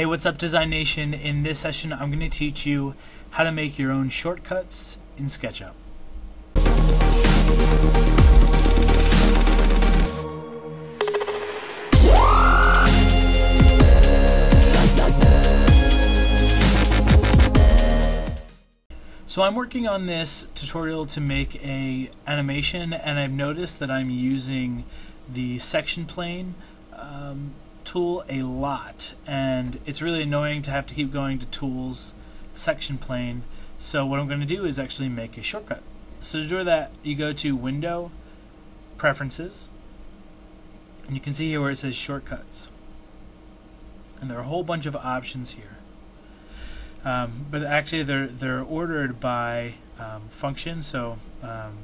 Hey, what's up, Design Nation? In this session, I'm going to teach you how to make your own shortcuts in SketchUp. So I'm working on this tutorial to make a animation and I've noticed that I'm using the section plane um, tool a lot and it's really annoying to have to keep going to tools section plane so what I'm going to do is actually make a shortcut so to do that you go to window preferences and you can see here where it says shortcuts and there are a whole bunch of options here um, but actually, they're they're ordered by um, function. So um,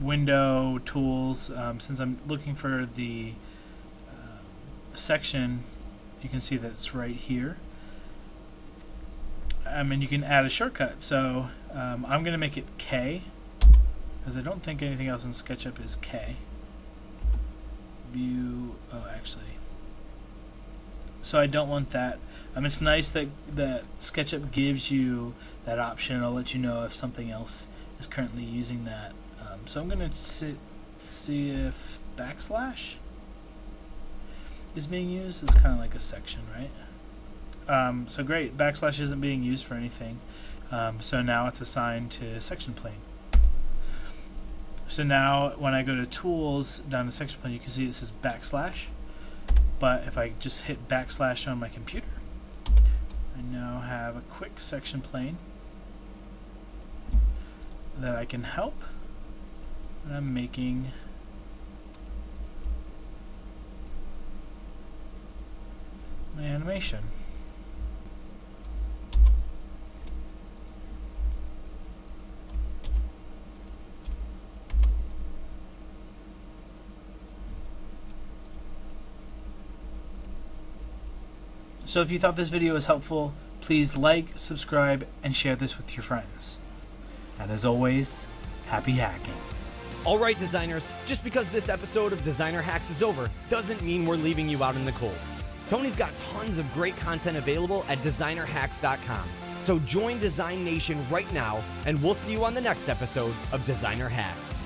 window tools. Um, since I'm looking for the section, you can see that it's right here. I mean, you can add a shortcut. So um, I'm going to make it K, because I don't think anything else in SketchUp is K. View. Oh, actually. So I don't want that. Um, it's nice that that SketchUp gives you that option. I'll let you know if something else is currently using that. Um, so I'm going to see if backslash is being used. is kind of like a section, right? Um, so great, backslash isn't being used for anything. Um, so now it's assigned to section plane. So now when I go to tools down to section plane, you can see it says backslash. But if I just hit backslash on my computer, I now have a quick section plane that I can help when I'm making my animation. So if you thought this video was helpful, please like, subscribe, and share this with your friends. And as always, happy hacking. All right, designers, just because this episode of Designer Hacks is over doesn't mean we're leaving you out in the cold. Tony's got tons of great content available at designerhacks.com. So join Design Nation right now, and we'll see you on the next episode of Designer Hacks.